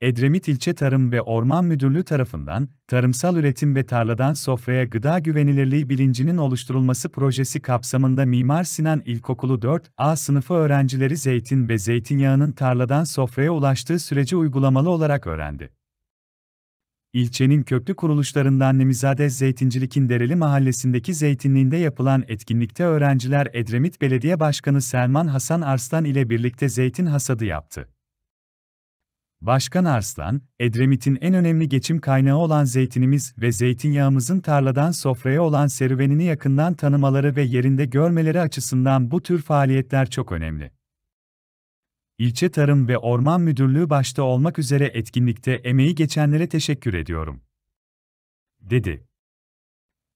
Edremit İlçe Tarım ve Orman Müdürlüğü tarafından, tarımsal üretim ve tarladan sofraya gıda güvenilirliği bilincinin oluşturulması projesi kapsamında Mimar Sinan İlkokulu 4A sınıfı öğrencileri zeytin ve zeytinyağının tarladan sofraya ulaştığı süreci uygulamalı olarak öğrendi. İlçenin köklü kuruluşlarından Nemizade Zeytincilik'in Dereli Mahallesi'ndeki zeytinliğinde yapılan etkinlikte öğrenciler Edremit Belediye Başkanı Selman Hasan Arslan ile birlikte zeytin hasadı yaptı. Başkan Arslan, Edremit'in en önemli geçim kaynağı olan zeytinimiz ve zeytinyağımızın tarladan sofraya olan serüvenini yakından tanımaları ve yerinde görmeleri açısından bu tür faaliyetler çok önemli. İlçe Tarım ve Orman Müdürlüğü başta olmak üzere etkinlikte emeği geçenlere teşekkür ediyorum. dedi.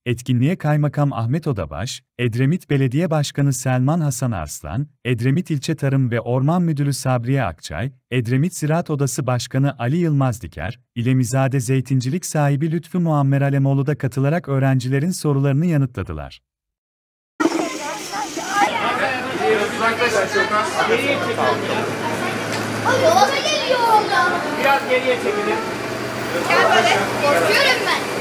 Etkinliğe Kaymakam Ahmet Odabaş, Edremit Belediye Başkanı Selman Hasan Arslan, Edremit İlçe Tarım ve Orman Müdürü Sabriye Akçay, Edremit Ziraat Odası Başkanı Ali Yılmaz Diker, İlemizade Zeytincilik sahibi Lütfü Muammer Alemoğlu da katılarak öğrencilerin sorularını yanıtladılar. O yola geliyor orada. Biraz geriye çekilin. Gel böyle. Korkuyorum ben.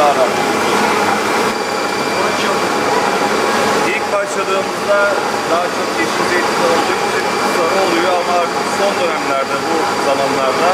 dağlar. İlk başladığımızda daha çok yeşil zeytin olduğu için sarı oluyor ama artık son dönemlerde bu zamanlarda